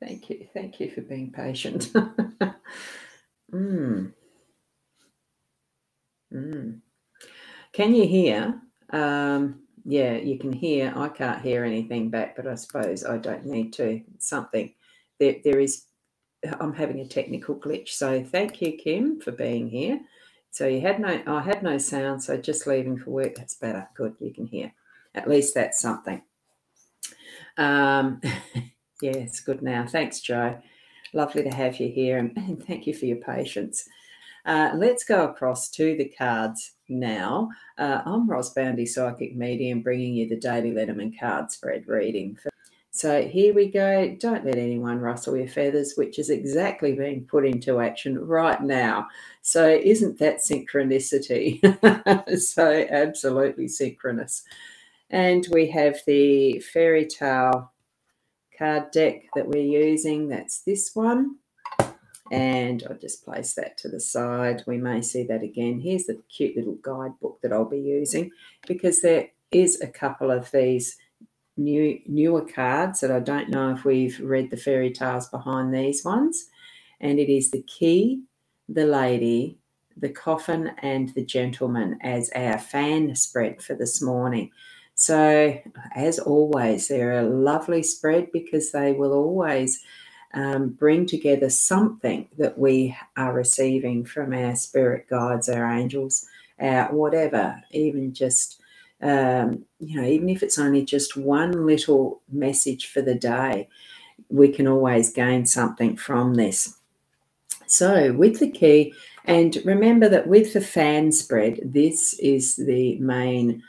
Thank you. Thank you for being patient. mm. Mm. Can you hear? Um, yeah, you can hear. I can't hear anything back, but I suppose I don't need to. Something there, there is. I'm having a technical glitch. So thank you, Kim, for being here. So you had no, I had no sound. So just leaving for work. That's better. Good. You can hear. At least that's something. Um, yeah, it's good now. Thanks, Joe. Lovely to have you here, and, and thank you for your patience. Uh, let's go across to the cards now. Uh, I'm Ros Boundy, Psychic Medium, bringing you the Daily Lenormand card spread reading. So here we go. Don't let anyone rustle your feathers, which is exactly being put into action right now. So isn't that synchronicity? so absolutely synchronous. And we have the fairy tale card deck that we're using. That's this one. And I'll just place that to the side. We may see that again. Here's the cute little guidebook that I'll be using because there is a couple of these new newer cards that I don't know if we've read the fairy tales behind these ones. And it is the key, the lady, the coffin, and the gentleman as our fan spread for this morning. So, as always, they're a lovely spread because they will always um, bring together something that we are receiving from our spirit guides, our angels, our whatever, even just, um, you know, even if it's only just one little message for the day, we can always gain something from this. So, with the key, and remember that with the fan spread, this is the main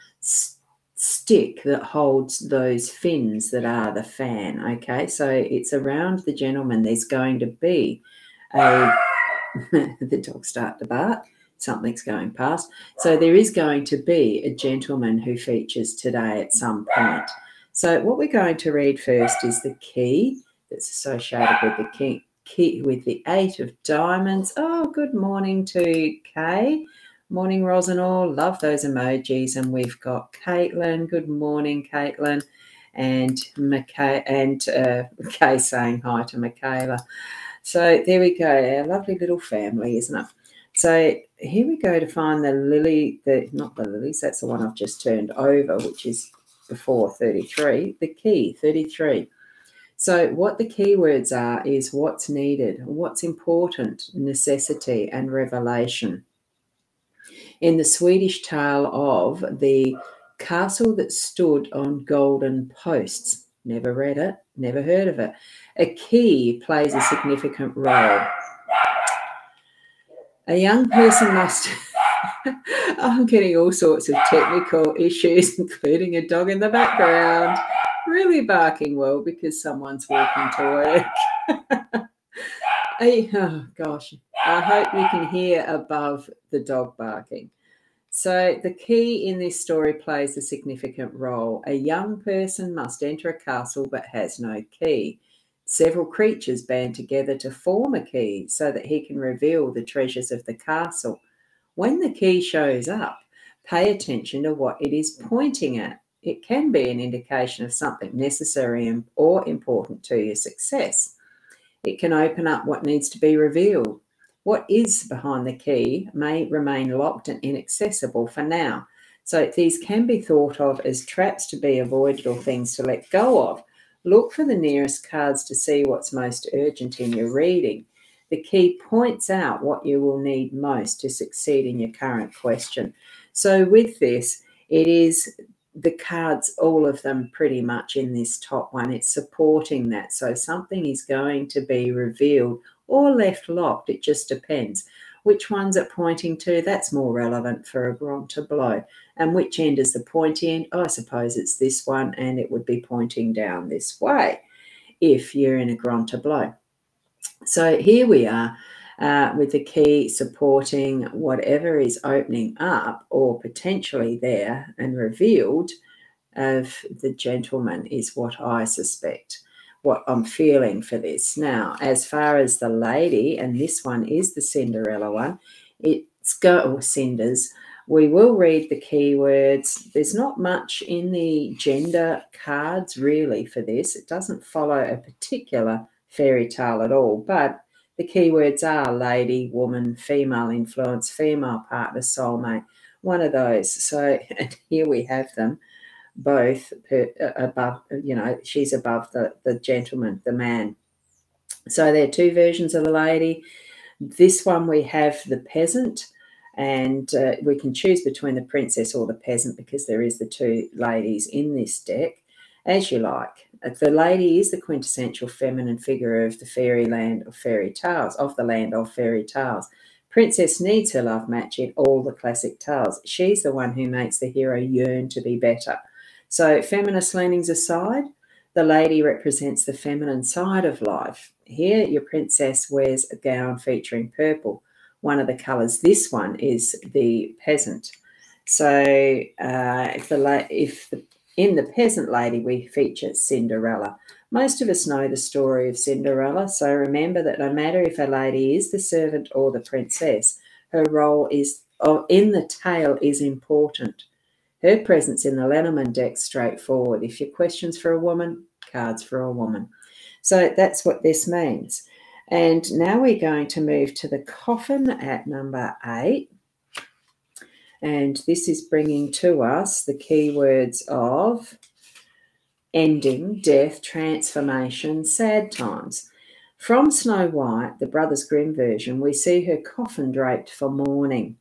stick that holds those fins that are the fan. Okay, so it's around the gentleman. There's going to be a the dog start to bark. Something's going past. So there is going to be a gentleman who features today at some point. So what we're going to read first is the key that's associated with the key, key with the eight of diamonds. Oh, good morning to Kay. Morning, Ros and all. Love those emojis. And we've got Caitlin. Good morning, Caitlin. And McKay and uh, Kay saying hi to Michaela. So there we go. Our lovely little family, isn't it? So here we go to find the lily, the not the lilies, that's the one I've just turned over, which is before 33, the key 33. So what the keywords are is what's needed, what's important, necessity, and revelation in the Swedish tale of the castle that stood on golden posts. Never read it, never heard of it. A key plays a significant role. A young person must. I'm getting all sorts of technical issues, including a dog in the background, really barking well because someone's walking to work. oh gosh, I hope you can hear above the dog barking. So, the key in this story plays a significant role. A young person must enter a castle but has no key. Several creatures band together to form a key so that he can reveal the treasures of the castle. When the key shows up, pay attention to what it is pointing at. It can be an indication of something necessary or important to your success. It can open up what needs to be revealed. What is behind the key may remain locked and inaccessible for now. So these can be thought of as traps to be avoided or things to let go of. Look for the nearest cards to see what's most urgent in your reading. The key points out what you will need most to succeed in your current question. So, with this, it is the cards, all of them pretty much in this top one, it's supporting that. So something is going to be revealed or left locked. It just depends. Which one's it pointing to? That's more relevant for a Grand Tableau. And which end is the pointy end? I suppose it's this one, and it would be pointing down this way if you're in a Grand Tableau. So here we are uh, with the key supporting whatever is opening up or potentially there and revealed of the gentleman is what I suspect, what I'm feeling for this. Now, as far as the lady, and this one is the Cinderella one, it's go or Cinders. We will read the keywords. There's not much in the gender cards really for this. It doesn't follow a particular fairy tale at all, but the keywords are lady, woman, female influence, female partner, soulmate, one of those. So and here we have them both per, uh, above, you know, she's above the, the gentleman, the man. So there are two versions of the lady. This one we have the peasant, and uh, we can choose between the princess or the peasant because there is the two ladies in this deck, as you like. The lady is the quintessential feminine figure of the fairyland of fairy tales, of the land of fairy tales. Princess needs her love match in all the classic tales. She's the one who makes the hero yearn to be better. So, feminist leanings aside, the lady represents the feminine side of life. Here, your princess wears a gown featuring purple, one of the colours. This one is the peasant. So, uh, if the if the, in the peasant lady we feature Cinderella. Most of us know the story of Cinderella, so remember that no matter if a lady is the servant or the princess, her role is in the tale is important. Her presence in the Lenormand deck straightforward. If your questions for a woman, cards for a woman. So that's what this means. And now we're going to move to the coffin at number eight. And this is bringing to us the keywords of ending, death, transformation, sad times. From Snow White, the Brothers Grimm version, we see her coffin draped for mourning.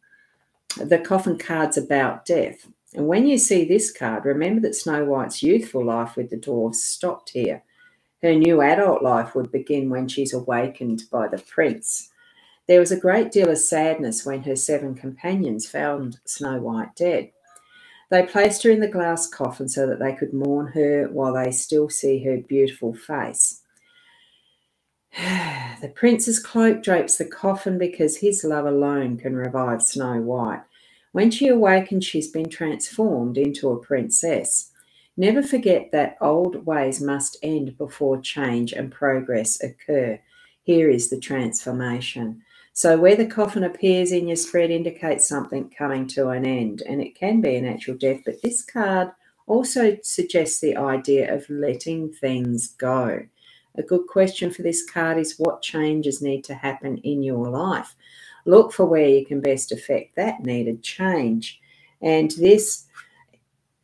The coffin card's about death. And when you see this card, remember that Snow White's youthful life with the dwarfs stopped here. Her new adult life would begin when she's awakened by the prince. There was a great deal of sadness when her seven companions found Snow White dead. They placed her in the glass coffin so that they could mourn her while they still see her beautiful face. the prince's cloak drapes the coffin because his love alone can revive Snow White. When she awakens, she's been transformed into a princess. Never forget that old ways must end before change and progress occur. Here is the transformation. So where the coffin appears in your spread indicates something coming to an end, and it can be a natural death, but this card also suggests the idea of letting things go. A good question for this card is what changes need to happen in your life? Look for where you can best affect that needed change. And this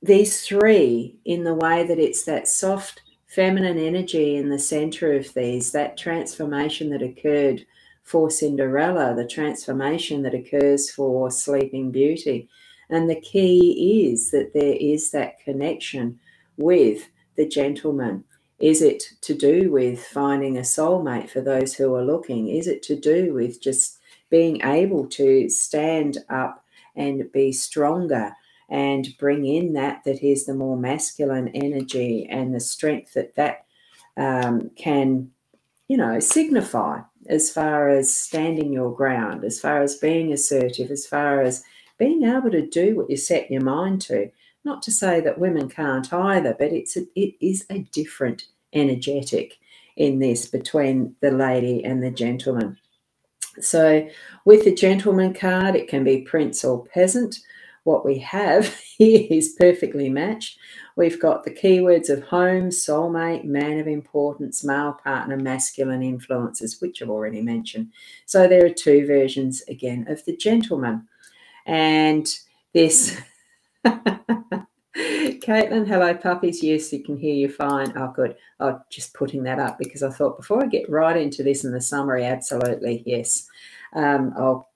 these three in the way that it's that soft feminine energy in the center of these, that transformation that occurred for Cinderella, the transformation that occurs for Sleeping Beauty. And the key is that there is that connection with the gentleman. Is it to do with finding a soulmate for those who are looking? Is it to do with just being able to stand up and be stronger and bring in that that is the more masculine energy and the strength that that um, can, you know, signify as far as standing your ground, as far as being assertive, as far as being able to do what you set your mind to. Not to say that women can't either, but it's a, it is a different energetic in this between the lady and the gentleman. So, with the gentleman card, it can be prince or peasant. What we have here is perfectly matched. We've got the keywords of home, soulmate, man of importance, male partner, masculine influences, which I've already mentioned. So there are two versions again of the gentleman. And this, Caitlin, hello puppies. Yes, you can hear you fine. Oh, good. Oh, just putting that up because I thought before I get right into this in the summary, absolutely, yes. Um, I'll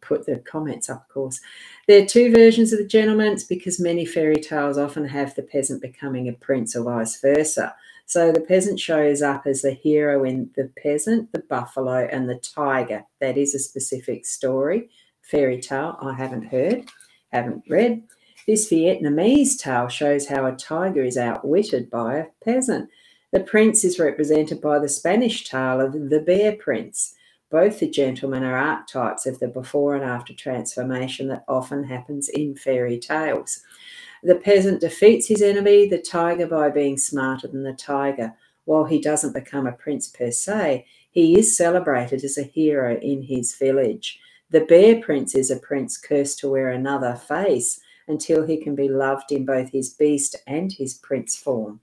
put the comments up, of course. There are two versions of the gentleman's because many fairy tales often have the peasant becoming a prince or vice versa. So the peasant shows up as the hero in the peasant, the buffalo, and the tiger. That is a specific story, fairy tale I haven't heard, haven't read. This Vietnamese tale shows how a tiger is outwitted by a peasant. The prince is represented by the Spanish tale of the bear prince. Both the gentlemen are archetypes of the before and after transformation that often happens in fairy tales. The peasant defeats his enemy, the tiger, by being smarter than the tiger. While he doesn't become a prince per se, he is celebrated as a hero in his village. The bear prince is a prince cursed to wear another face until he can be loved in both his beast and his prince form.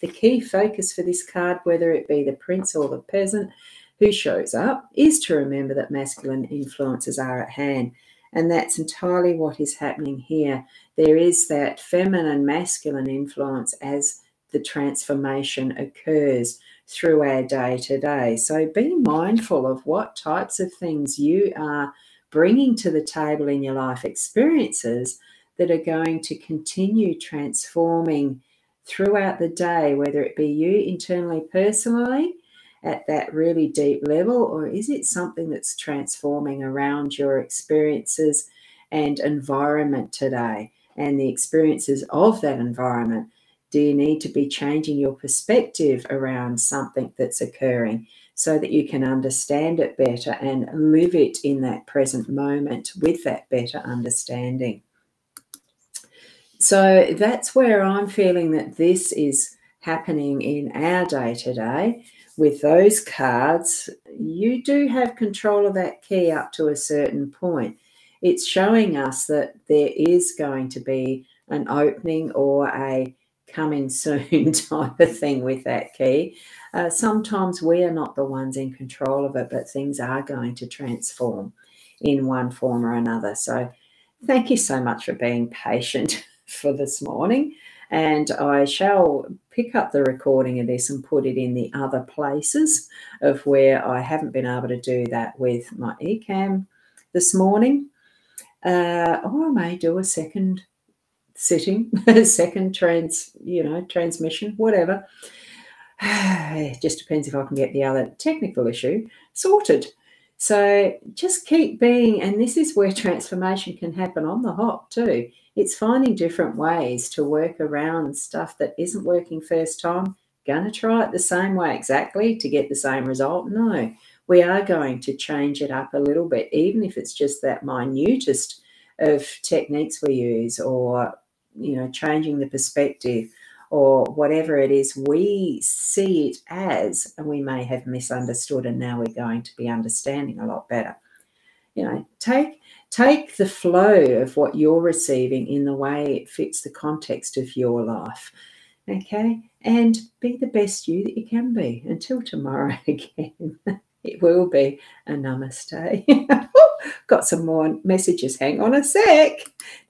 The key focus for this card, whether it be the prince or the peasant who shows up, is to remember that masculine influences are at hand. And that's entirely what is happening here. There is that feminine masculine influence as the transformation occurs through our day to day. So be mindful of what types of things you are bringing to the table in your life experiences that are going to continue transforming throughout the day, whether it be you internally, personally, at that really deep level, or is it something that's transforming around your experiences and environment today and the experiences of that environment? Do you need to be changing your perspective around something that's occurring so that you can understand it better and live it in that present moment with that better understanding? So that's where I'm feeling that this is happening in our day to day with those cards, you do have control of that key up to a certain point. It's showing us that there is going to be an opening or a coming soon type of thing with that key. Uh, sometimes we are not the ones in control of it, but things are going to transform in one form or another. So, thank you so much for being patient for this morning and I shall pick up the recording of this and put it in the other places of where I haven't been able to do that with my Ecamm this morning. Uh, or I may do a second sitting, a second trans, you know, transmission, whatever. it just depends if I can get the other technical issue sorted. So just keep being, and this is where transformation can happen on the hop too it's finding different ways to work around stuff that isn't working first time. Gonna try it the same way exactly to get the same result? No, we are going to change it up a little bit, even if it's just that minutest of techniques we use or you know changing the perspective or whatever it is we see it as and we may have misunderstood and now we're going to be understanding a lot better you know take take the flow of what you're receiving in the way it fits the context of your life. Okay. And be the best you that you can be until tomorrow again. It will be a namaste. Got some more messages. Hang on a sec.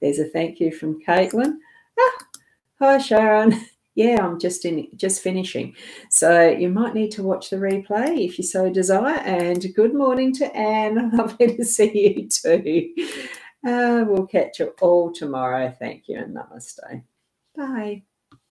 There's a thank you from Caitlin. Ah, hi, Sharon yeah, I'm just in just finishing. So you might need to watch the replay if you so desire. And good morning to Anne. Lovely to see you too. Uh, we'll catch you all tomorrow. Thank you and namaste. Bye.